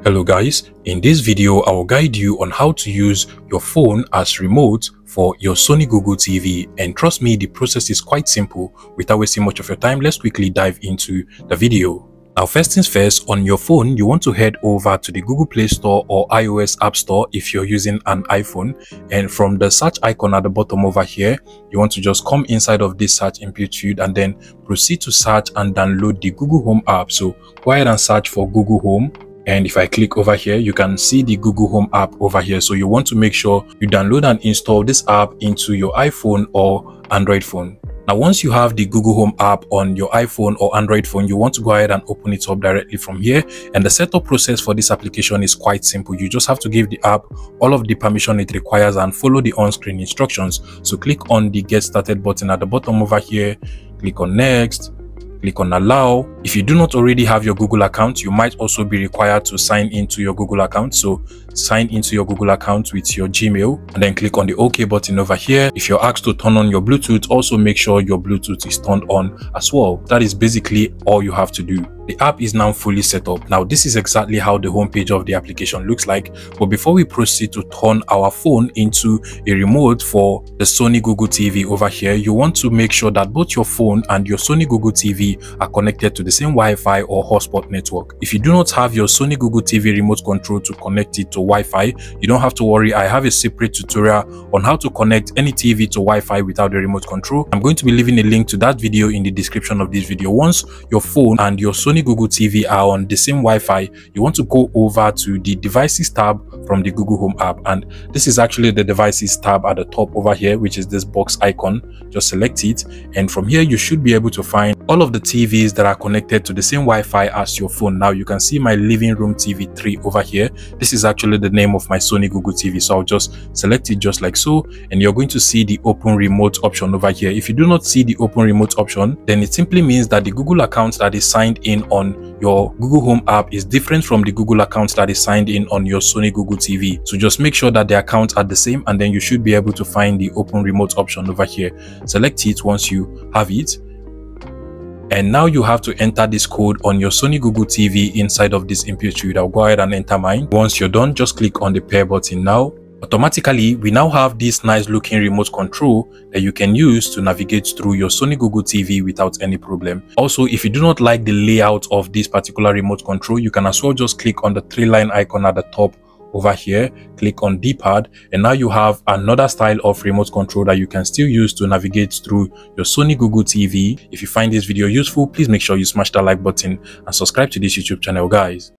Hello guys, in this video I will guide you on how to use your phone as remote for your Sony Google TV and trust me the process is quite simple. Without wasting much of your time, let's quickly dive into the video. Now first things first, on your phone you want to head over to the Google Play Store or iOS App Store if you're using an iPhone and from the search icon at the bottom over here you want to just come inside of this search amplitude and then proceed to search and download the Google Home app. So go ahead and search for Google Home and if I click over here you can see the Google Home app over here so you want to make sure you download and install this app into your iPhone or Android phone. Now, once you have the Google Home app on your iPhone or Android phone, you want to go ahead and open it up directly from here. And the setup process for this application is quite simple. You just have to give the app all of the permission it requires and follow the on-screen instructions. So click on the get started button at the bottom over here, click on next, click on allow. If you do not already have your Google account, you might also be required to sign into your Google account. So sign into your Google account with your Gmail and then click on the OK button over here. If you're asked to turn on your Bluetooth, also make sure your Bluetooth is turned on as well. That is basically all you have to do. The app is now fully set up. Now, this is exactly how the homepage of the application looks like. But before we proceed to turn our phone into a remote for the Sony Google TV over here, you want to make sure that both your phone and your Sony Google TV are connected to the same Wi-Fi or hotspot network. If you do not have your Sony Google TV remote control to connect it to Wi-Fi, you don't have to worry. I have a separate tutorial on how to connect any TV to Wi-Fi without the remote control. I'm going to be leaving a link to that video in the description of this video. Once your phone and your Sony Sony Google TV are on the same Wi-Fi, you want to go over to the devices tab from the Google Home app. And this is actually the devices tab at the top over here, which is this box icon. Just select it. And from here, you should be able to find all of the TVs that are connected to the same Wi-Fi as your phone. Now you can see my living room TV 3 over here. This is actually the name of my Sony Google TV. So I'll just select it just like so. And you're going to see the open remote option over here. If you do not see the open remote option, then it simply means that the Google account that is signed in on your Google Home app is different from the Google account that is signed in on your Sony Google TV. So just make sure that the accounts are the same and then you should be able to find the open remote option over here. Select it once you have it. And now you have to enter this code on your Sony Google TV inside of this MP3. I'll go ahead and enter mine. Once you're done, just click on the pair button now automatically we now have this nice looking remote control that you can use to navigate through your Sony Google TV without any problem. Also, if you do not like the layout of this particular remote control, you can as well just click on the three line icon at the top over here, click on D-pad, and now you have another style of remote control that you can still use to navigate through your Sony Google TV. If you find this video useful, please make sure you smash that like button and subscribe to this YouTube channel, guys.